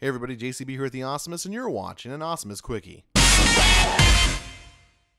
Hey everybody, JCB here at the Awesomist, and you're watching an Awesomist Quickie.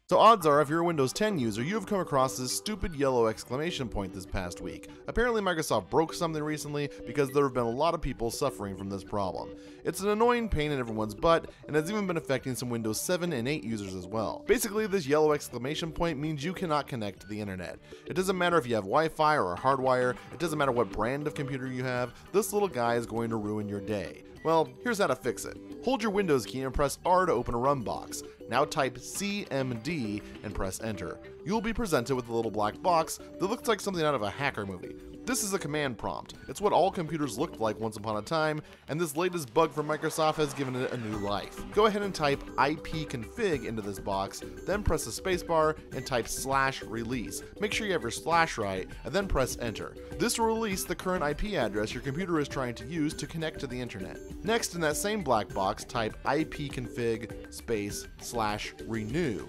So odds are, if you're a Windows 10 user, you have come across this stupid yellow exclamation point this past week. Apparently Microsoft broke something recently because there have been a lot of people suffering from this problem. It's an annoying pain in everyone's butt, and has even been affecting some Windows 7 and 8 users as well. Basically, this yellow exclamation point means you cannot connect to the internet. It doesn't matter if you have Wi-Fi or a hardwire, it doesn't matter what brand of computer you have, this little guy is going to ruin your day. Well, here's how to fix it. Hold your Windows key and press R to open a run box. Now type CMD and press enter. You'll be presented with a little black box that looks like something out of a hacker movie. This is a command prompt. It's what all computers looked like once upon a time, and this latest bug from Microsoft has given it a new life. Go ahead and type ipconfig into this box, then press the spacebar and type slash release. Make sure you have your slash right, and then press enter. This will release the current IP address your computer is trying to use to connect to the internet. Next, in that same black box, type ipconfig space slash renew,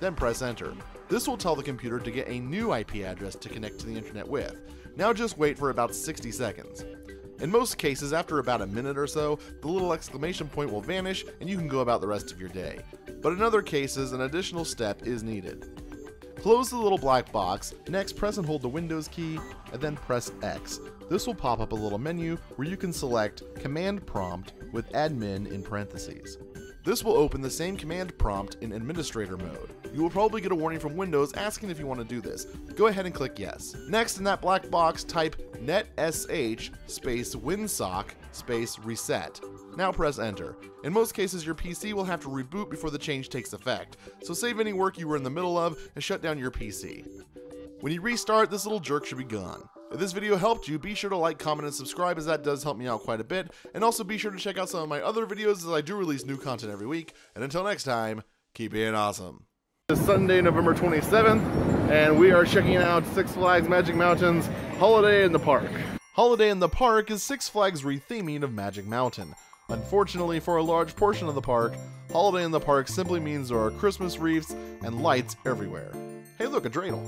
then press enter. This will tell the computer to get a new IP address to connect to the internet with. Now just wait for about 60 seconds. In most cases, after about a minute or so, the little exclamation point will vanish and you can go about the rest of your day. But in other cases, an additional step is needed. Close the little black box, next press and hold the Windows key, and then press X. This will pop up a little menu where you can select Command Prompt with Admin in parentheses. This will open the same command prompt in administrator mode. You will probably get a warning from Windows asking if you want to do this. Go ahead and click yes. Next in that black box type netsh space winsock space reset. Now press enter. In most cases your PC will have to reboot before the change takes effect, so save any work you were in the middle of and shut down your PC. When you restart, this little jerk should be gone. If this video helped you, be sure to like, comment, and subscribe as that does help me out quite a bit, and also be sure to check out some of my other videos as I do release new content every week, and until next time, keep being awesome. It's Sunday, November 27th, and we are checking out Six Flags Magic Mountain's Holiday in the Park. Holiday in the Park is Six Flags' retheming of Magic Mountain. Unfortunately for a large portion of the park, Holiday in the Park simply means there are Christmas wreaths and lights everywhere. Hey look, a dreidel.